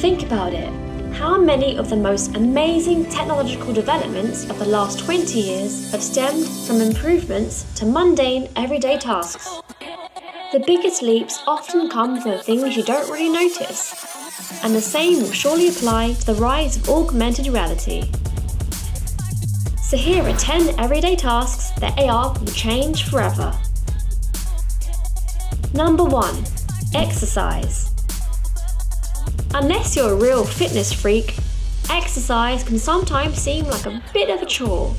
Think about it. How many of the most amazing technological developments of the last 20 years have stemmed from improvements to mundane, everyday tasks? The biggest leaps often come from the things you don't really notice, and the same will surely apply to the rise of augmented reality. So here are 10 everyday tasks that AR will change forever. Number 1. Exercise. Unless you're a real fitness freak, exercise can sometimes seem like a bit of a chore.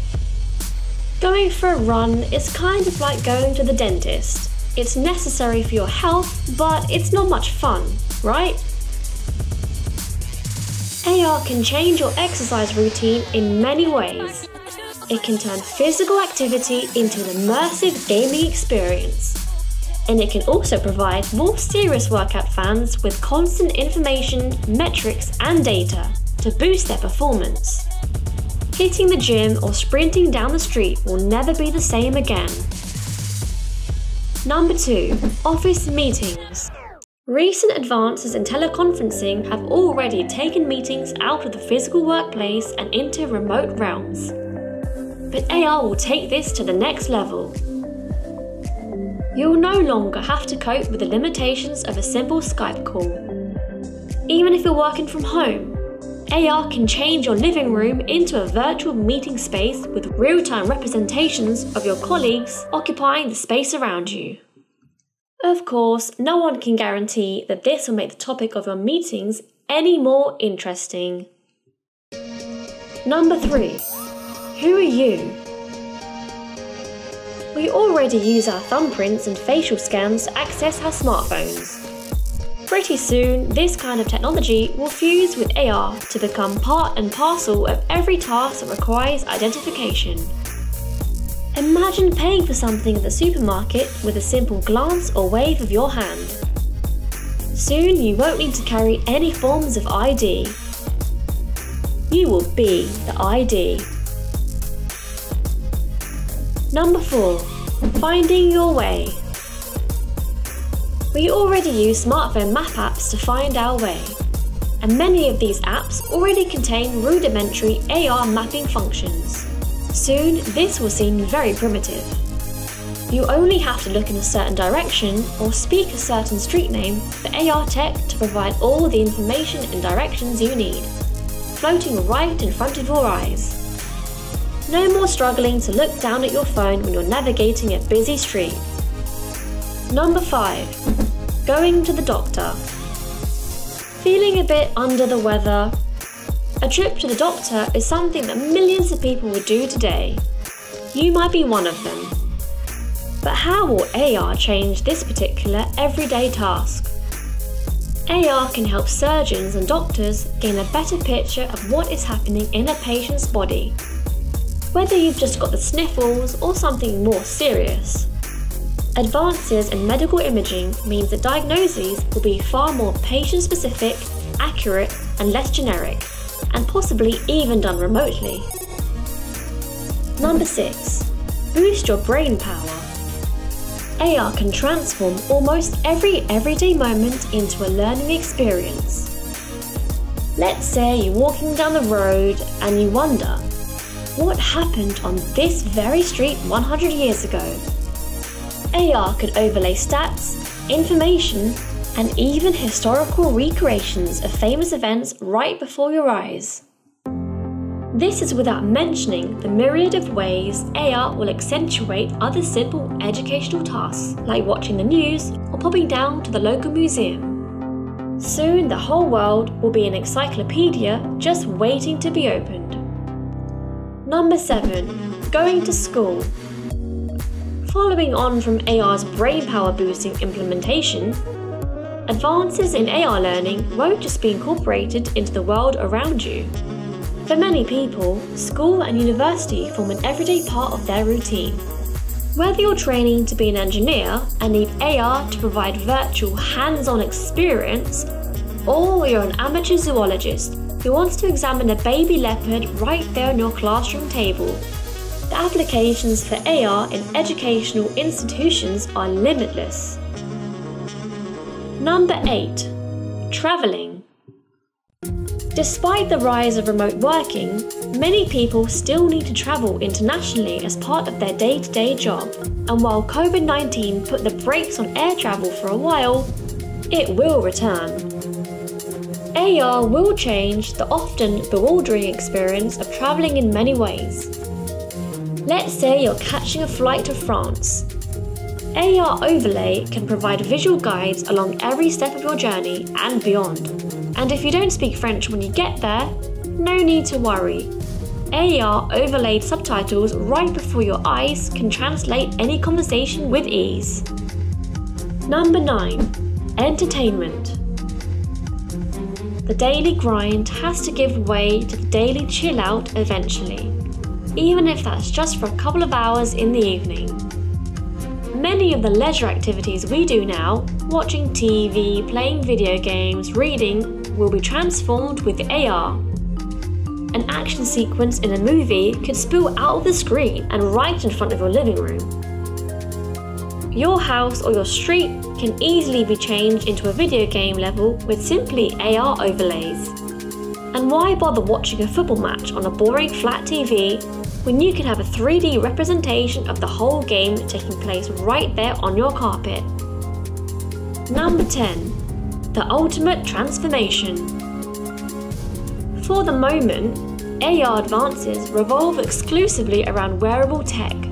Going for a run is kind of like going to the dentist. It's necessary for your health, but it's not much fun, right? AR can change your exercise routine in many ways. It can turn physical activity into an immersive gaming experience and it can also provide more serious workout fans with constant information, metrics, and data to boost their performance. Hitting the gym or sprinting down the street will never be the same again. Number 2. Office Meetings Recent advances in teleconferencing have already taken meetings out of the physical workplace and into remote realms. But AR will take this to the next level You'll no longer have to cope with the limitations of a simple Skype call. Even if you're working from home, AR can change your living room into a virtual meeting space with real time representations of your colleagues occupying the space around you. Of course, no one can guarantee that this will make the topic of your meetings any more interesting. Number 3. Who are you? We already use our thumbprints and facial scans to access our smartphones. Pretty soon, this kind of technology will fuse with AR to become part and parcel of every task that requires identification. Imagine paying for something at the supermarket with a simple glance or wave of your hand. Soon you won't need to carry any forms of ID. You will be the ID. Number 4. Finding your way. We already use smartphone map apps to find our way, and many of these apps already contain rudimentary AR mapping functions. Soon, this will seem very primitive. You only have to look in a certain direction or speak a certain street name for AR tech to provide all the information and directions you need, floating right in front of your eyes. No more struggling to look down at your phone when you're navigating a busy street. Number 5. Going to the doctor. Feeling a bit under the weather? A trip to the doctor is something that millions of people would do today. You might be one of them. But how will AR change this particular everyday task? AR can help surgeons and doctors gain a better picture of what is happening in a patient's body whether you've just got the sniffles or something more serious. Advances in medical imaging means that diagnoses will be far more patient specific, accurate, and less generic, and possibly even done remotely. Number 6. Boost your brain power. AR can transform almost every everyday moment into a learning experience. Let's say you're walking down the road and you wonder, what happened on this very street 100 years ago. AR could overlay stats, information, and even historical recreations of famous events right before your eyes. This is without mentioning the myriad of ways AR will accentuate other simple educational tasks like watching the news or popping down to the local museum. Soon the whole world will be an encyclopedia just waiting to be opened. Number 7. Going to school. Following on from AR's brain power boosting implementation, advances in AR learning won't just be incorporated into the world around you. For many people, school and university form an everyday part of their routine. Whether you're training to be an engineer and need AR to provide virtual hands on experience, or you're an amateur zoologist who wants to examine a baby leopard right there on your classroom table. The applications for AR in educational institutions are limitless. Number 8. Travelling. Despite the rise of remote working, many people still need to travel internationally as part of their day to day job. And while COVID 19 put the brakes on air travel for a while, it will return. AR will change the often bewildering experience of travelling in many ways. Let's say you're catching a flight to France. AR Overlay can provide visual guides along every step of your journey and beyond. And if you don't speak French when you get there, no need to worry. AR overlaid subtitles right before your eyes can translate any conversation with ease. Number 9. Entertainment. The daily grind has to give way to the daily chill out eventually, even if that's just for a couple of hours in the evening. Many of the leisure activities we do now, watching TV, playing video games, reading, will be transformed with AR. An action sequence in a movie could spill out of the screen and right in front of your living room. Your house or your street can easily be changed into a video game level with simply AR overlays. And why bother watching a football match on a boring flat TV when you can have a 3D representation of the whole game taking place right there on your carpet? Number 10 the ultimate transformation. For the moment, AR advances revolve exclusively around wearable tech.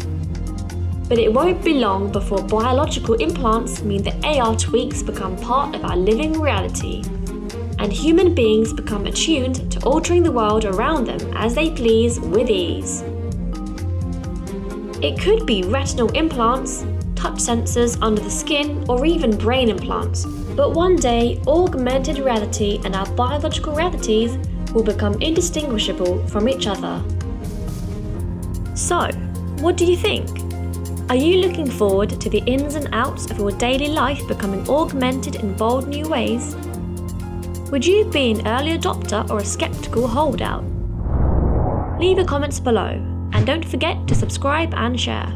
But it won't be long before biological implants mean that AR tweaks become part of our living reality, and human beings become attuned to altering the world around them as they please with ease. It could be retinal implants, touch sensors under the skin, or even brain implants, but one day, augmented reality and our biological realities will become indistinguishable from each other. So, what do you think? Are you looking forward to the ins and outs of your daily life becoming augmented in bold new ways? Would you be an early adopter or a skeptical holdout? Leave your comments below and don't forget to subscribe and share.